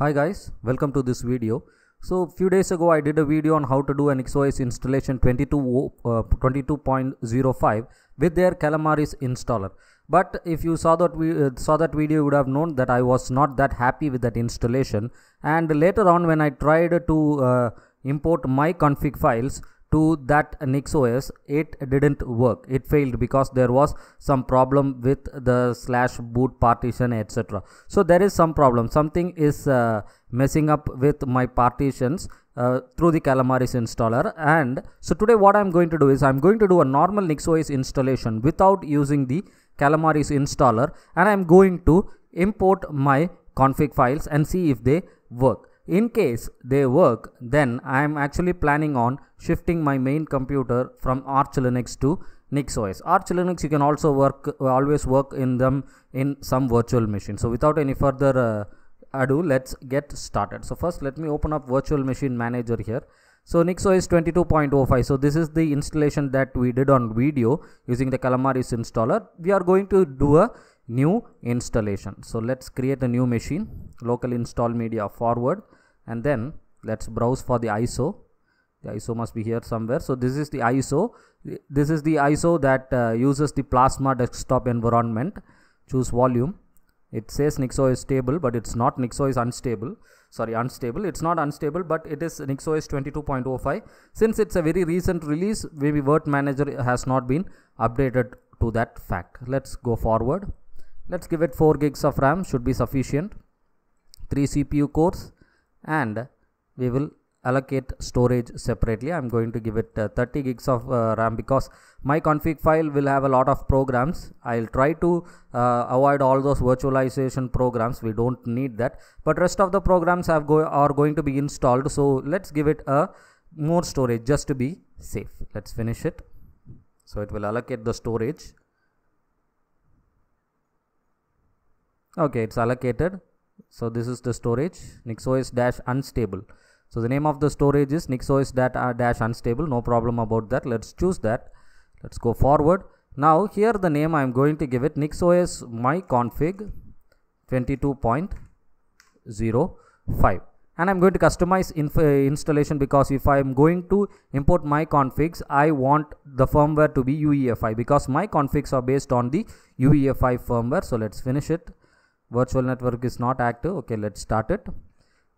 Hi guys, welcome to this video. So a few days ago I did a video on how to do a NixOS installation 22, uh, 22.05 with their Calamares installer. But if you saw that we uh, saw that video, you would have known that I was not that happy with that installation. And later on, when I tried to uh, import my config files, to that NixOS, it didn't work. It failed because there was some problem with the slash boot partition, etc. So there is some problem. Something is uh, messing up with my partitions uh, through the Calamares installer. And so today, what I'm going to do is I'm going to do a normal NixOS installation without using the Calamares installer, and I'm going to import my config files and see if they work in case they work then I am actually planning on shifting my main computer from Arch Linux to NixOS. Arch Linux you can also work always work in them in some virtual machine. So without any further uh, ado let's get started. So first let me open up virtual machine manager here. So NixOS 22.05 so this is the installation that we did on video using the Calamares installer. We are going to do a new installation. So let's create a new machine local install media forward and then let's browse for the ISO the ISO must be here somewhere. So this is the ISO this is the ISO that uh, uses the plasma desktop environment. Choose volume. It says NixOS stable but it's not. NixOS unstable. Sorry unstable. It's not unstable but it is NixOS 22.05 since it's a very recent release maybe virt manager has not been updated to that fact. Let's go forward. Let's give it 4 gigs of RAM. Should be sufficient. 3 CPU cores and we will allocate storage separately. I'm going to give it uh, 30 gigs of uh, ram because my config file will have a lot of programs. I'll try to uh, avoid all those virtualization programs. We don't need that. But rest of the programs have go are going to be installed. So let's give it a more storage just to be safe. Let's finish it. So it will allocate the storage. Okay it's allocated so this is the storage nixos dash unstable. So the name of the storage is nixos uh, dash unstable. No problem about that. Let's choose that. Let's go forward. Now here the name i'm going to give it nixos my config 22.05 and i'm going to customize uh, installation because if i'm going to import my configs i want the firmware to be uefi because my configs are based on the uefi firmware. So let's finish it virtual network is not active. Okay let's start it.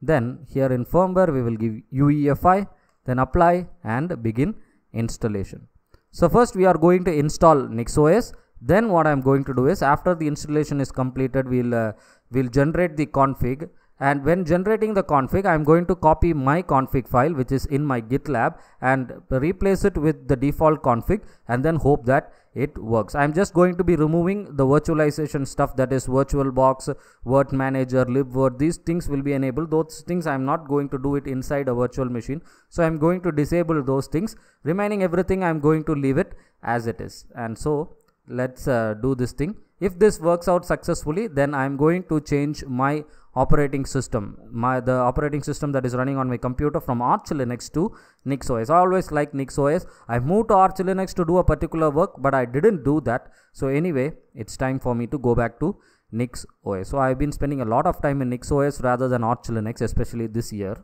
Then here in firmware we will give UEFI then apply and begin installation. So first we are going to install NixOS then what I'm going to do is after the installation is completed we'll uh, we'll generate the config and when generating the config I'm going to copy my config file which is in my GitLab and replace it with the default config and then hope that it works. I'm just going to be removing the virtualization stuff that is virtualbox virt manager libvirt these things will be enabled. Those things i'm not going to do it inside a virtual machine. So i'm going to disable those things. Remaining everything i'm going to leave it as it is. And so let's uh, do this thing. If this works out successfully then i'm going to change my operating system my the operating system that is running on my computer from arch linux to nixos i always like nixos i moved to arch linux to do a particular work but i didn't do that. So anyway it's time for me to go back to nixos so i've been spending a lot of time in nixos rather than arch linux especially this year.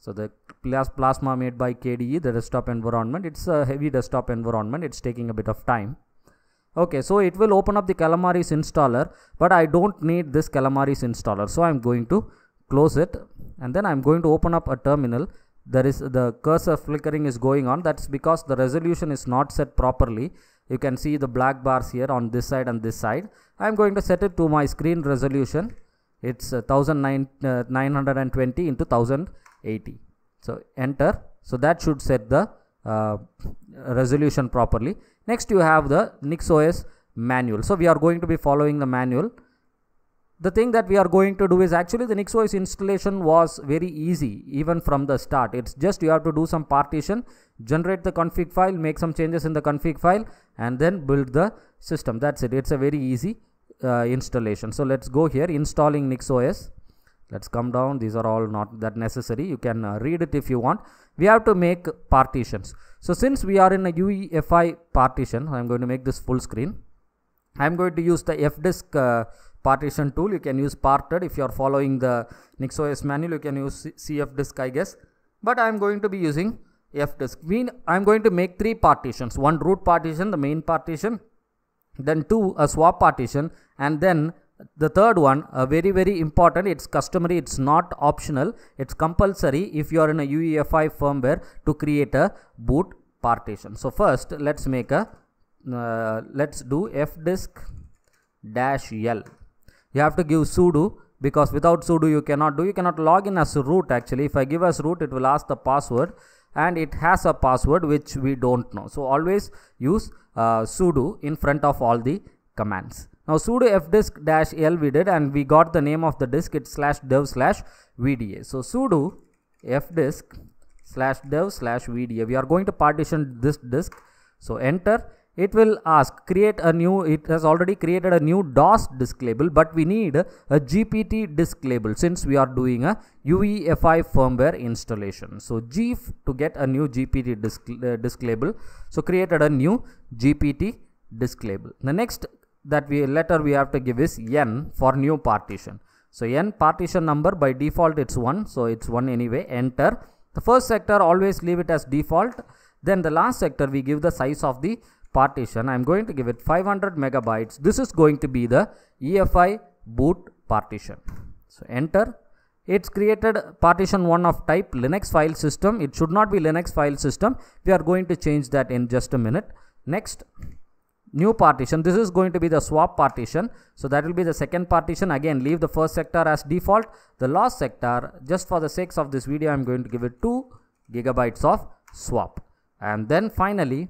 So the plasma made by kde the desktop environment it's a heavy desktop environment. It's taking a bit of time okay so it will open up the calamares installer but i don't need this calamares installer so i'm going to close it and then i'm going to open up a terminal. There is the cursor flickering is going on. That's because the resolution is not set properly. You can see the black bars here on this side and this side. I'm going to set it to my screen resolution. It's uh, 1920 uh, into 1080 so enter. So that should set the uh, resolution properly Next you have the NixOS manual. So we are going to be following the manual. The thing that we are going to do is actually the NixOS installation was very easy even from the start. It's just you have to do some partition, generate the config file, make some changes in the config file and then build the system. That's it. It's a very easy uh, installation. So let's go here installing NixOS. Let's come down. These are all not that necessary. You can uh, read it if you want. We have to make partitions. So since we are in a UEFI partition, I'm going to make this full screen. I'm going to use the fdisk uh, partition tool you can use parted if you are following the NixOS manual you can use cfdisk I guess but I am going to be using FDisk. disk mean I am going to make three partitions one root partition the main partition then two a swap partition and then the third one a very very important it's customary it's not optional it's compulsory if you are in a UEFI firmware to create a boot partition. So first let's make a uh, let's do fdisk dash l. You have to give sudo because without sudo you cannot do you cannot log in as root actually. If i give as root it will ask the password and it has a password which we don't know. So always use uh, sudo in front of all the commands now sudo fdisk dash l we did and we got the name of the disk. It's slash dev slash vda. So sudo fdisk slash dev slash vda. We are going to partition this disk. So enter. It will ask create a new it has already created a new dos disk label but we need a gpt disk label since we are doing a uefi firmware installation. So g to get a new gpt disk, uh, disk label. So created a new gpt disk label. The next that we letter we have to give is n for new partition. So n partition number by default it's 1 so it's 1 anyway. Enter. The first sector always leave it as default. Then the last sector we give the size of the partition. I'm going to give it 500 megabytes. This is going to be the efi boot partition. So enter. It's created partition 1 of type linux file system. It should not be linux file system. We are going to change that in just a minute. Next new partition. This is going to be the swap partition. So that will be the second partition. Again leave the first sector as default. The last sector just for the sakes of this video i'm going to give it 2 gigabytes of swap. And then finally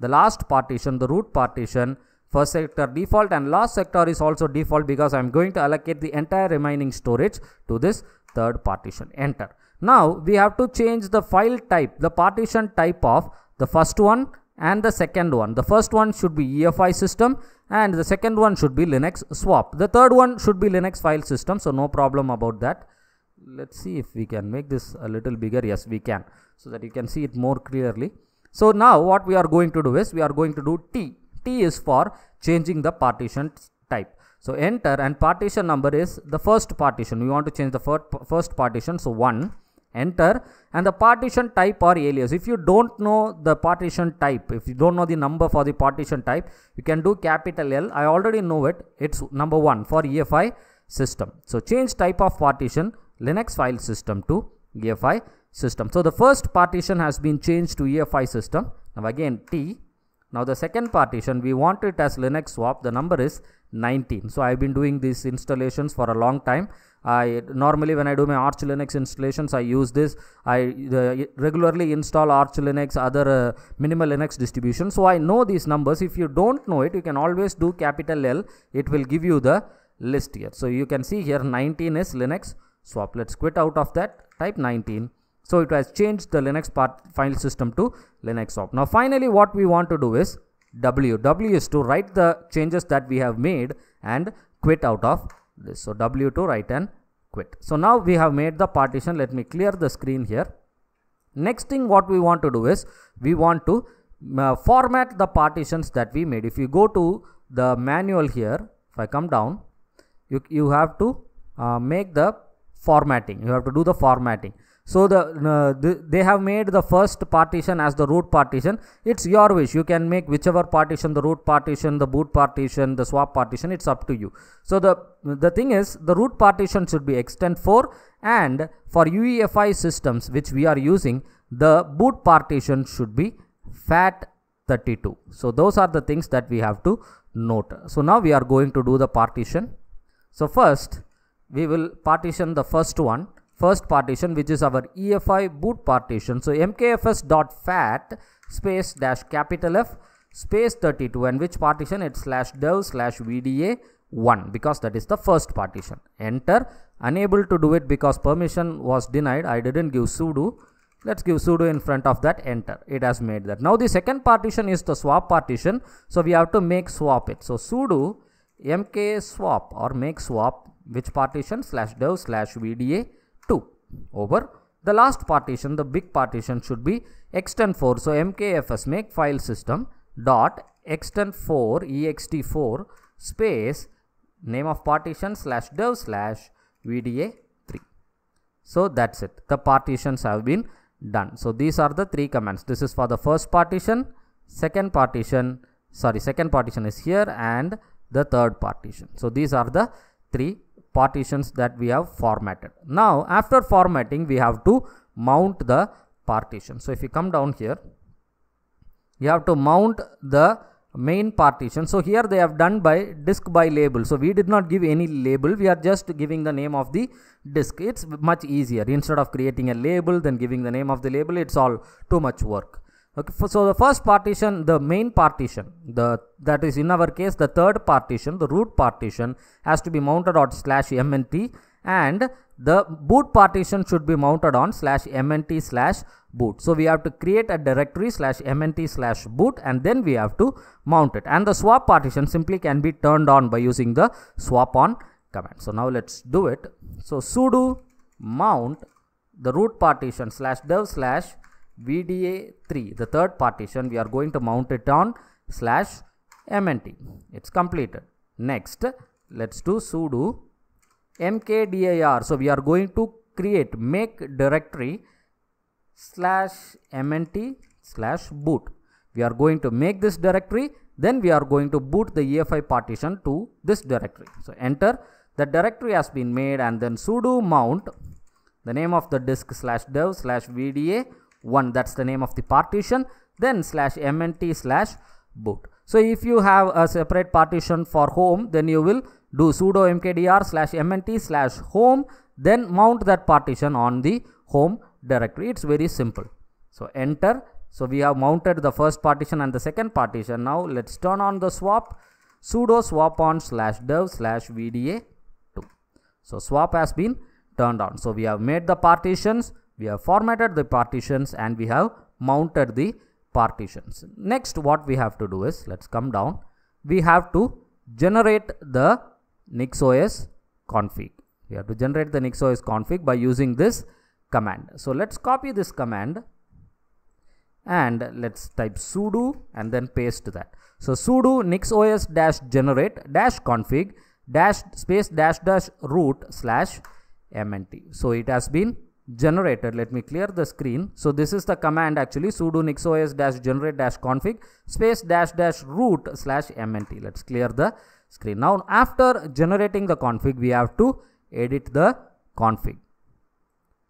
the last partition the root partition first sector default and last sector is also default because i'm going to allocate the entire remaining storage to this third partition. Enter. Now we have to change the file type the partition type of the first one and the second one. The first one should be EFI system and the second one should be Linux swap. The third one should be Linux file system. So no problem about that. Let's see if we can make this a little bigger. Yes, we can. So that you can see it more clearly. So now what we are going to do is we are going to do T. T is for changing the partition type. So enter and partition number is the first partition. We want to change the first partition. So 1 enter and the partition type or alias. If you don't know the partition type if you don't know the number for the partition type you can do capital L. I already know it. It's number one for EFI system. So change type of partition Linux file system to EFI system. So the first partition has been changed to EFI system. Now again T. Now the second partition we want it as Linux swap. The number is 19 so I've been doing these installations for a long time I normally when I do my Arch Linux installations, I use this. I uh, regularly install Arch Linux, other uh, minimal Linux distributions. So I know these numbers. If you don't know it, you can always do capital L. It will give you the list here. So you can see here 19 is Linux swap. Let's quit out of that. Type 19. So it has changed the Linux part file system to Linux swap. Now finally what we want to do is W. W is to write the changes that we have made and quit out of this. So W to write and quit. So now we have made the partition. Let me clear the screen here. Next thing what we want to do is we want to uh, format the partitions that we made. If you go to the manual here, if I come down, you, you have to uh, make the formatting. You have to do the formatting. So the, uh, the, they have made the first partition as the root partition. It's your wish. You can make whichever partition, the root partition, the boot partition, the swap partition. It's up to you. So the the thing is, the root partition should be extend 4 and for UEFI systems which we are using, the boot partition should be FAT32. So those are the things that we have to note. So now we are going to do the partition. So first we will partition the first one first partition which is our EFI boot partition. So mkfs.fat space dash capital F space 32 and which partition it's slash dev slash VDA 1 because that is the first partition. Enter unable to do it because permission was denied. I didn't give sudo. Let's give sudo in front of that enter. It has made that. Now the second partition is the swap partition. So we have to make swap it. So sudo mk swap or make swap which partition slash dev slash VDA 2 over the last partition the big partition should be extend 4 so mkfs make file system dot extend 4 ext4 space name of partition slash dev slash VDA3. So that's it. The partitions have been done. So these are the three commands. This is for the first partition, second partition, sorry, second partition is here and the third partition. So these are the three partitions that we have formatted. Now after formatting we have to mount the partition. So if you come down here, you have to mount the main partition. So here they have done by disk by label. So we did not give any label. We are just giving the name of the disk. It's much easier instead of creating a label then giving the name of the label. It's all too much work. Okay, so the first partition, the main partition, the that is in our case the third partition, the root partition has to be mounted on slash mnt and the boot partition should be mounted on slash mnt slash boot. So we have to create a directory slash mnt slash boot and then we have to mount it. And the swap partition simply can be turned on by using the swap on command. So now let's do it. So sudo mount the root partition slash dev slash VDA3, the third partition, we are going to mount it on slash MNT. It's completed. Next, let's do sudo mkdir. So, we are going to create make directory slash mnt slash boot. We are going to make this directory, then we are going to boot the EFI partition to this directory. So, enter the directory has been made and then sudo mount the name of the disk slash dev slash VDA 1 that's the name of the partition then slash mnt slash boot. So if you have a separate partition for home then you will do sudo mkdir slash mnt slash home then mount that partition on the home directory. It's very simple. So enter. So we have mounted the first partition and the second partition. Now let's turn on the swap. Sudo swap on slash dev slash vda 2 so swap has been turned on. So we have made the partitions we have formatted the partitions and we have mounted the partitions. Next what we have to do is, let's come down, we have to generate the NixOS config. We have to generate the NixOS config by using this command. So let's copy this command and let's type sudo and then paste that. So sudo nixos dash generate dash config dash space dash dash root slash mnt. So it has been generated let me clear the screen. So this is the command actually sudo nixos dash generate dash config space dash dash root slash mnt. Let's clear the screen. Now after generating the config we have to edit the config.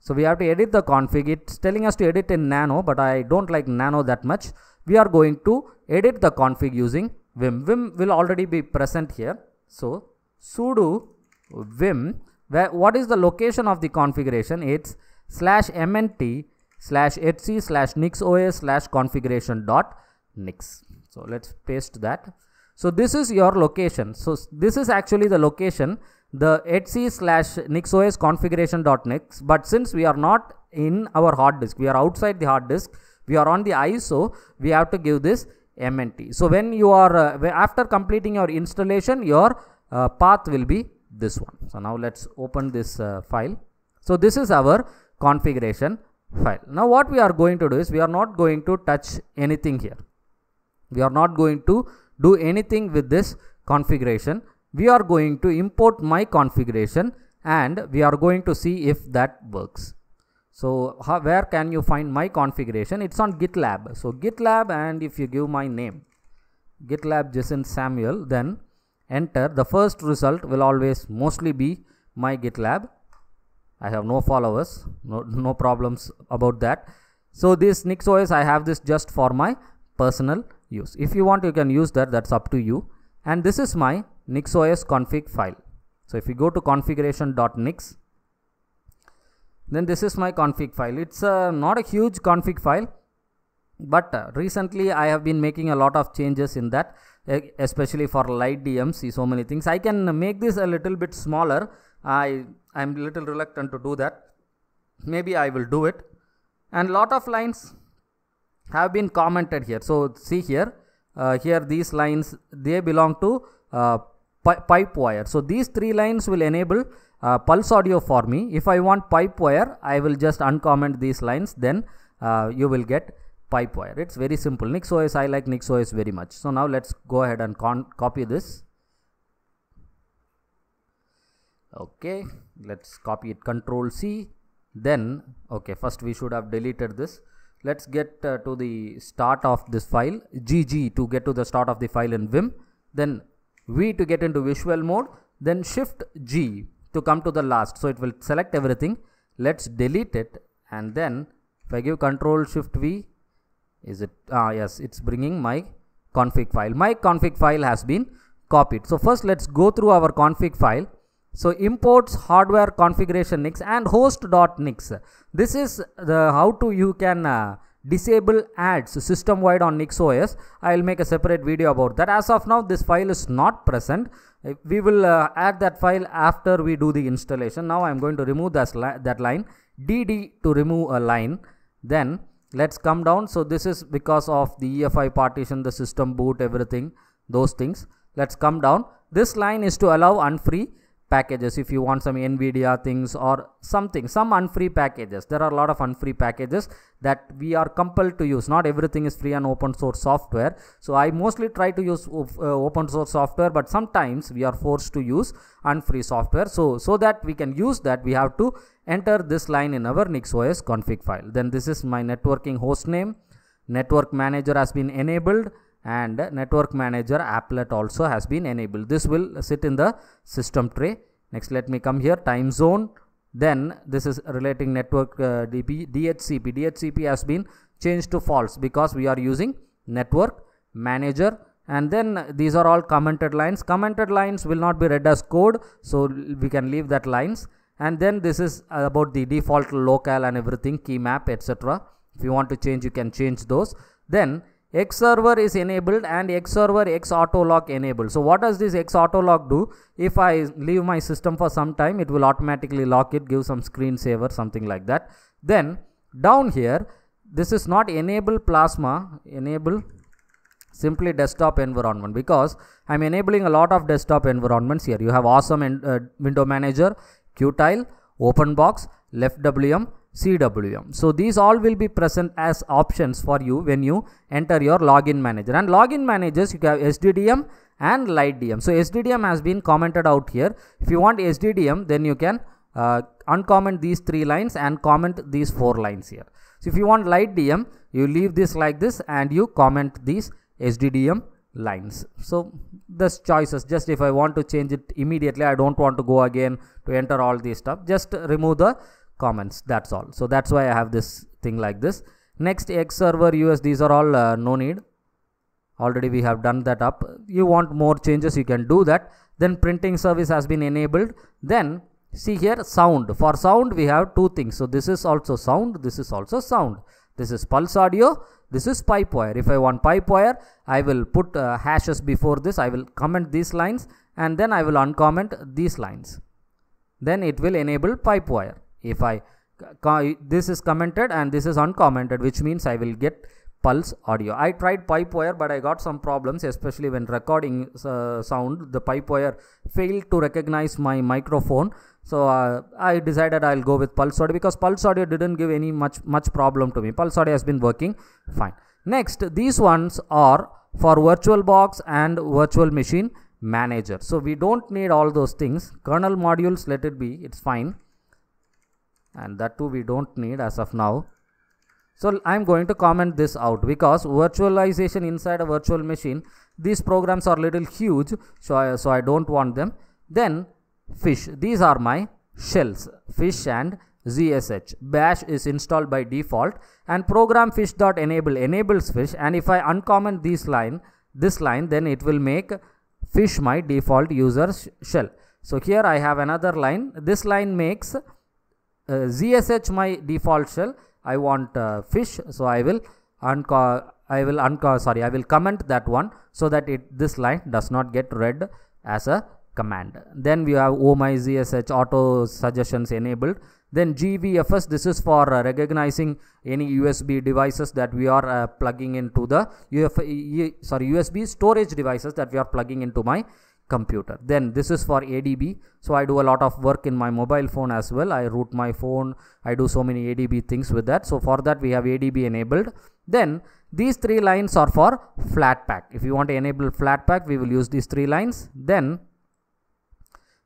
So we have to edit the config. It's telling us to edit in nano but i don't like nano that much. We are going to edit the config using vim. Vim will already be present here. So sudo vim where what is the location of the configuration? It's slash mnt slash etc slash nixos slash configuration dot nix so let's paste that. So this is your location. So this is actually the location the etc slash nixos configuration dot nix but since we are not in our hard disk we are outside the hard disk we are on the iso we have to give this mnt so when you are uh, after completing your installation your uh, path will be this one. So now let's open this uh, file. So this is our configuration file. Now what we are going to do is we are not going to touch anything here. We are not going to do anything with this configuration. We are going to import my configuration and we are going to see if that works. So how, where can you find my configuration? It's on GitLab. So GitLab and if you give my name GitLab Jacinth Samuel then enter the first result will always mostly be my GitLab I have no followers, no, no problems about that. So this NixOS, I have this just for my personal use. If you want, you can use that, that's up to you. And this is my NixOS config file. So if you go to configuration.nix, then this is my config file. It's uh, not a huge config file, but uh, recently I have been making a lot of changes in that, especially for light DMC, so many things. I can make this a little bit smaller. I I'm little reluctant to do that. Maybe I will do it. And lot of lines have been commented here. So see here, uh, here these lines, they belong to uh, pipe wire. So these three lines will enable uh, pulse audio for me. If I want pipe wire, I will just uncomment these lines. Then uh, you will get pipe wire. It's very simple. NixOS, I like NixOS very much. So now let's go ahead and copy this okay let's copy it. Control c then okay first we should have deleted this. Let's get uh, to the start of this file gg to get to the start of the file in vim then v to get into visual mode then shift g to come to the last. So it will select everything. Let's delete it and then if i give control shift v is it ah yes it's bringing my config file. My config file has been copied. So first let's go through our config file so imports hardware configuration nix and host.nix. This is the how to you can uh, disable ads system wide on Nix OS. I'll make a separate video about that. As of now, this file is not present. Uh, we will uh, add that file after we do the installation. Now I'm going to remove that, li that line. DD to remove a line. Then let's come down. So this is because of the EFI partition, the system boot, everything, those things. Let's come down. This line is to allow unfree packages if you want some nvidia things or something some unfree packages. There are a lot of unfree packages that we are compelled to use. Not everything is free and open source software. So i mostly try to use uh, open source software but sometimes we are forced to use unfree software. So so that we can use that we have to enter this line in our nixos config file. Then this is my networking host name. Network manager has been enabled and network manager applet also has been enabled. This will sit in the system tray. Next let me come here. Time zone. Then this is relating network uh, DP, DHCP DHCP has been changed to false because we are using network manager. And then these are all commented lines. Commented lines will not be read as code so we can leave that lines. And then this is about the default local and everything key map etc if you want to change you can change those. Then X server is enabled and X server X auto lock enabled. So what does this X auto lock do? If I leave my system for some time, it will automatically lock it, give some screensaver, something like that. Then down here, this is not enable plasma, enable simply desktop environment because I'm enabling a lot of desktop environments here. You have awesome uh, window manager, Qtile, OpenBox, LeftWM, CWM. So these all will be present as options for you when you enter your login manager. And login managers, you have SDDM and LightDM. So SDDM has been commented out here. If you want SDDM, then you can uh, uncomment these three lines and comment these four lines here. So if you want LightDM, you leave this like this and you comment these SDDM lines. So this choices just if I want to change it immediately, I don't want to go again to enter all these stuff. Just remove the comments that's all. So that's why i have this thing like this. Next x server us these are all uh, no need. Already we have done that up. You want more changes you can do that. Then printing service has been enabled. Then see here sound. For sound we have two things. So this is also sound this is also sound. This is pulse audio this is pipe wire. If i want pipe wire i will put uh, hashes before this. I will comment these lines and then i will uncomment these lines. Then it will enable pipe wire if I this is commented and this is uncommented which means I will get pulse audio. I tried pipe wire but I got some problems especially when recording uh, sound. The pipe wire failed to recognize my microphone. So uh, I decided I'll go with pulse audio because pulse audio didn't give any much much problem to me. Pulse audio has been working fine. Next these ones are for virtualbox and virtual machine manager. So we don't need all those things. Kernel modules let it be. It's fine and that too we don't need as of now. So i'm going to comment this out because virtualization inside a virtual machine these programs are little huge so i so i don't want them. Then fish. These are my shells fish and zsh bash is installed by default and program fish dot enable enables fish and if i uncomment this line this line then it will make fish my default user shell. So here i have another line. This line makes zsh my default shell. I want uh, fish so i will unco i will unco sorry i will comment that one so that it this line does not get read as a command. Then we have oh my zsh auto suggestions enabled. Then gvfs this is for uh, recognizing any usb devices that we are uh, plugging into the Uf sorry usb storage devices that we are plugging into my computer. Then this is for adb so i do a lot of work in my mobile phone as well. I root my phone. I do so many adb things with that. So for that we have adb enabled. Then these three lines are for flatpak. If you want to enable flatpak we will use these three lines. Then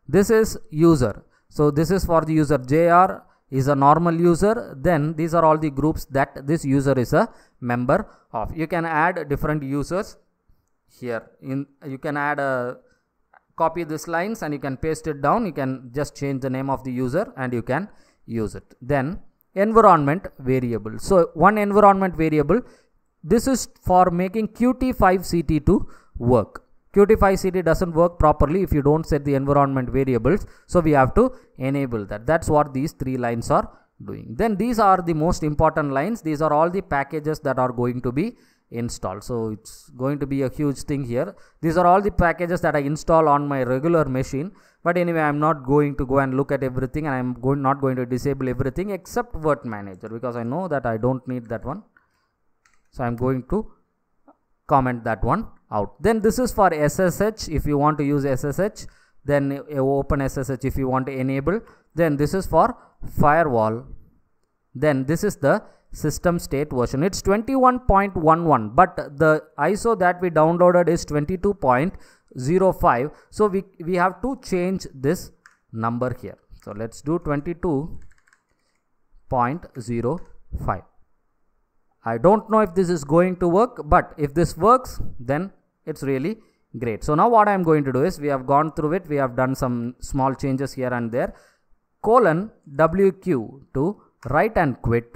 this is user. So this is for the user. Jr is a normal user. Then these are all the groups that this user is a member of. You can add different users here. In you can add a copy these lines and you can paste it down. You can just change the name of the user and you can use it. Then environment variable. So one environment variable this is for making qt5ct to work. Qt5ct doesn't work properly if you don't set the environment variables. So we have to enable that. That's what these three lines are doing. Then these are the most important lines. These are all the packages that are going to be installed. So it's going to be a huge thing here. These are all the packages that i install on my regular machine. But anyway i'm not going to go and look at everything and i'm going not going to disable everything except Virt manager because i know that i don't need that one. So i'm going to comment that one out. Then this is for ssh if you want to use ssh then open ssh if you want to enable. Then this is for firewall. Then this is the system state version. It's 21.11 but the iso that we downloaded is 22.05 so we we have to change this number here. So let's do 22.05 I don't know if this is going to work but if this works then it's really great. So now what I'm going to do is we have gone through it. We have done some small changes here and there. Colon wq to write and quit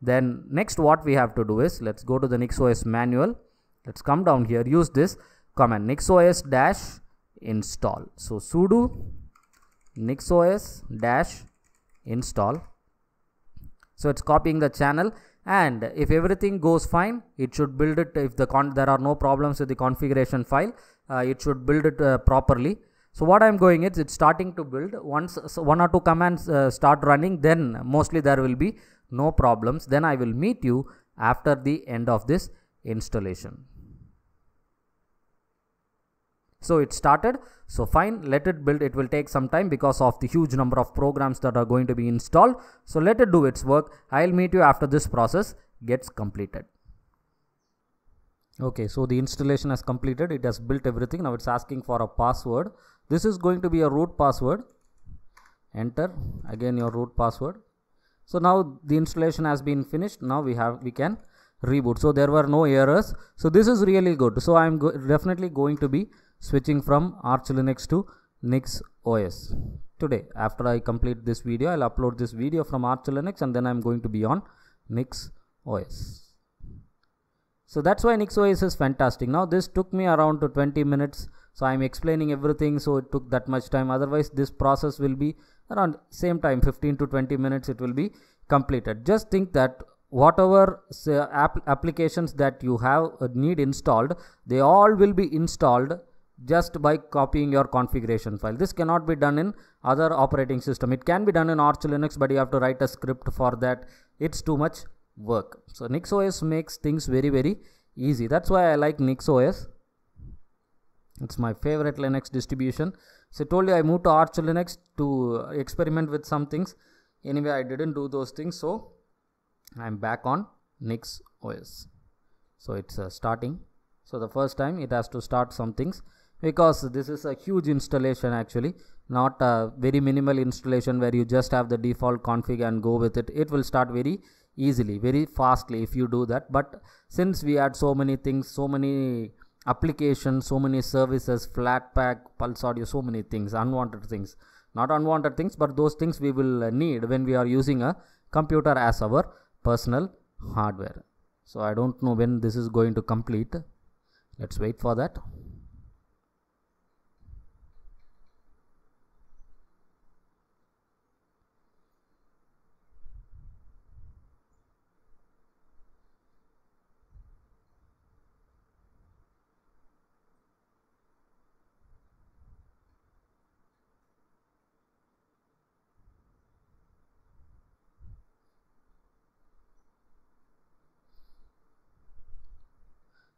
then next what we have to do is let's go to the nixos manual. Let's come down here use this command nixos dash install. So sudo nixos dash install. So it's copying the channel and if everything goes fine it should build it. If the there are no problems with the configuration file uh, it should build it uh, properly. So what i'm going is it's starting to build. Once so one or two commands uh, start running then mostly there will be no problems then i will meet you after the end of this installation. So it started. So fine let it build. It will take some time because of the huge number of programs that are going to be installed. So let it do its work. I'll meet you after this process gets completed. Okay so the installation has completed. It has built everything. Now it's asking for a password. This is going to be a root password. Enter. Again your root password so now the installation has been finished. Now we have we can reboot. So there were no errors. So this is really good. So i'm go definitely going to be switching from arch linux to nix os today after i complete this video i'll upload this video from arch linux and then i'm going to be on nix os so that's why nix os is fantastic. Now this took me around to 20 minutes. So i'm explaining everything. So it took that much time. Otherwise this process will be around same time 15 to 20 minutes it will be completed. Just think that whatever app applications that you have uh, need installed they all will be installed just by copying your configuration file. This cannot be done in other operating system. It can be done in arch linux but you have to write a script for that. It's too much work. So nixos makes things very very easy. That's why i like nixos it's my favorite linux distribution so I told you I moved to Arch Linux to experiment with some things. Anyway, I didn't do those things, so I'm back on Nix OS. So it's uh, starting. So the first time it has to start some things because this is a huge installation actually, not a very minimal installation where you just have the default config and go with it. It will start very easily, very fastly if you do that. But since we had so many things, so many applications so many services flatpak pulse audio so many things unwanted things. Not unwanted things but those things we will uh, need when we are using a computer as our personal hardware. So i don't know when this is going to complete. Let's wait for that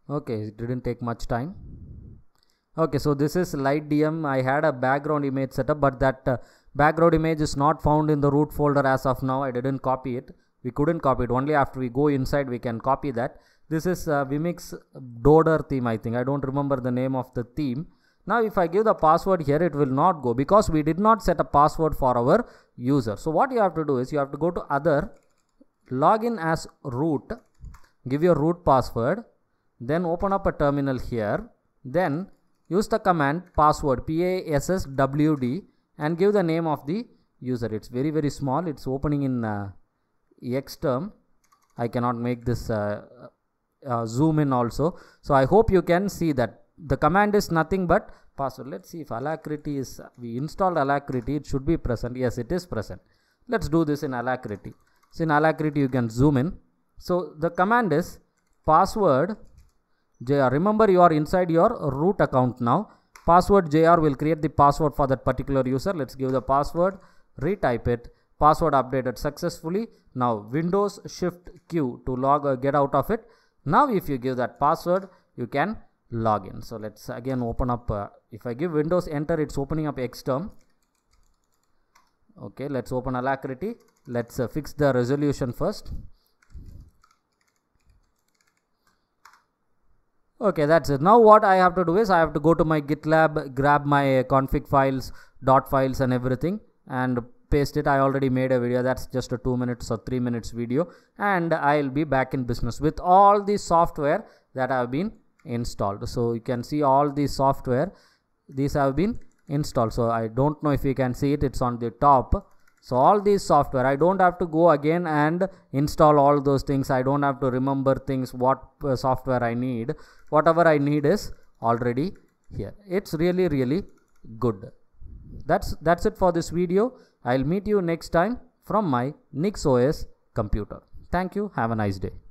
okay it didn't take much time. Okay so this is light dm i had a background image setup but that uh, background image is not found in the root folder as of now. I didn't copy it. We couldn't copy it. Only after we go inside we can copy that. This is uh, vmix doder theme i think. I don't remember the name of the theme. Now if i give the password here it will not go because we did not set a password for our user. So what you have to do is you have to go to other login as root give your root password then open up a terminal here. Then use the command password passwd and give the name of the user. It's very very small. It's opening in uh, i cannot make this uh, uh, zoom in also. So i hope you can see that. The command is nothing but password. Let's see if alacritty is we installed alacritty. It should be present. Yes it is present. Let's do this in alacritty. So in alacritty you can zoom in. So the command is password jr remember you are inside your root account now. Password jr will create the password for that particular user. Let's give the password retype it. Password updated successfully. Now windows shift q to log uh, get out of it. Now if you give that password you can log in. So let's again open up uh, if i give windows enter it's opening up xterm okay let's open alacritty. Let's uh, fix the resolution first okay that's it. Now what i have to do is i have to go to my gitlab grab my config files dot files and everything and paste it. I already made a video. That's just a 2 minutes or 3 minutes video. And i'll be back in business with all the software that have been installed. So you can see all the software these have been installed. So i don't know if you can see it. It's on the top so all these software i don't have to go again and install all those things. I don't have to remember things what uh, software i need. Whatever i need is already here. It's really really good. That's that's it for this video. I'll meet you next time from my nixos computer. Thank you. Have a nice day